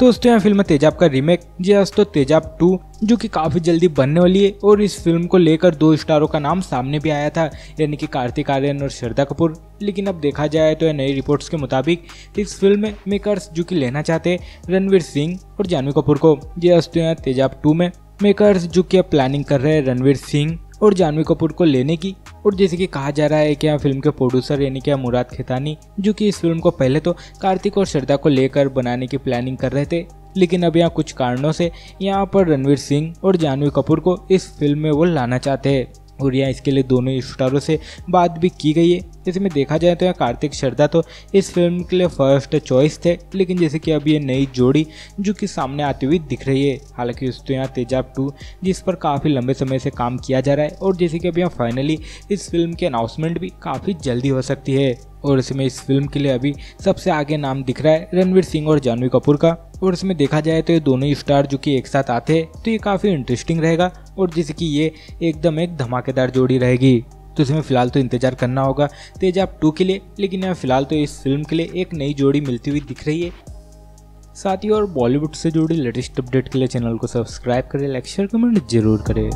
दोस्तों यहाँ फ़िल्म तेजाब का रीमेक जी हाँ तो तेजाब टू जो कि काफ़ी जल्दी बनने वाली है, और इस फ़िल्म को लेकर दो स्टारों का नाम सामने भी आया था, यानी कि कार्तिक आर्यन और श्रद्धा कपूर। लेकिन अब देखा जाए तो नई रिपोर्ट्स के मुताबिक, इस फ़िल्म में मेकर्स जो कि लेना चाहते हैं, रणवीर सिंह और जानवी कपूर को। जी हाँ यहाँ तेजाब टू में मेकर्स जो कि अब प्लानिंग कर रहे हैं रणवीर सिंह और जानवी कपूर को लेने की। और जैसे कि कहा जा रहा है कि यहाँ फ़िल्म के प्रोड्यूसर यानी कि मुराद खेतानी, जो कि इस फ़िल्म को पहले तो कार्तिक और श्रद्धा को लेकर बनाने की प्लानिंग कर रहे थे, लेकिन अब यहाँ कुछ कारणों से यहाँ पर रणवीर सिंह और जानवी कपूर को इस फ़िल्म में वो लाना चाहते हैं। और यहाँ इसके लिए दोनों स्टारों से बात भी की गई है। जैसे में देखा जाए तो यहाँ कार्तिक श्रद्धा तो इस फ़िल्म के लिए फ़र्स्ट चॉइस थे, लेकिन जैसे कि अब ये नई जोड़ी जो कि सामने आती हुई दिख रही है, हालाँकि उस तो यहाँ तेजाब टू, जिस पर काफ़ी लंबे समय से काम किया जा रहा है, और जैसे कि अब यहाँ फाइनली इस फ़िल्म की अनाउंसमेंट भी काफ़ी जल्दी हो सकती है। और इसमें इस फ़िल्म के लिए अभी सबसे आगे नाम दिख रहा है रणवीर सिंह और जानवी कपूर का। और इसमें देखा जाए तो ये दोनों ही स्टार जो कि एक साथ आते हैं तो ये काफ़ी इंटरेस्टिंग रहेगा। और जैसे कि ये एकदम एक धमाकेदार जोड़ी रहेगी। तो इसमें फ़िलहाल तो इंतज़ार करना होगा। तेजाब टू के लिए, लेकिन यहाँ फ़िलहाल तो इस फ़िल्म के लिए एक नई जोड़ी मिलती हुई दिख रही है। साथ ही और बॉलीवुड से जुड़ी लेटेस्ट अपडेट के लिए चैनल को सब्सक्राइब करें लाइक शेयर कमेंट ज़रूर करें।